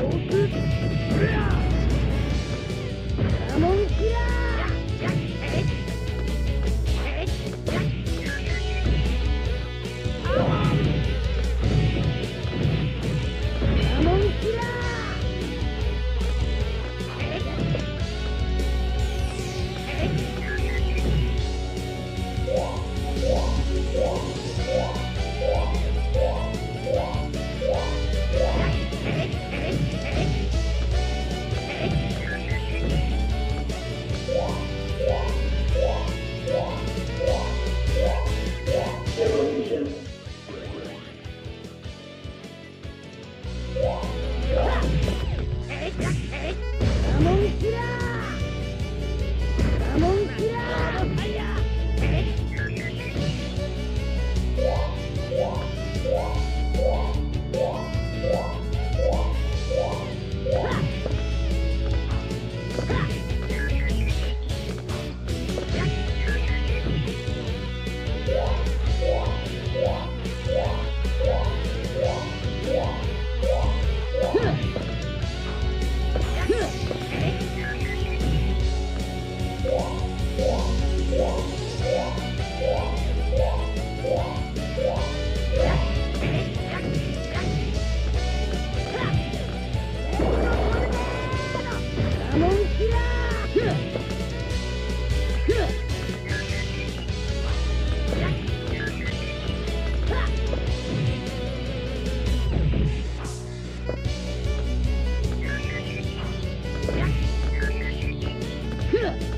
Oh, モンキラー哼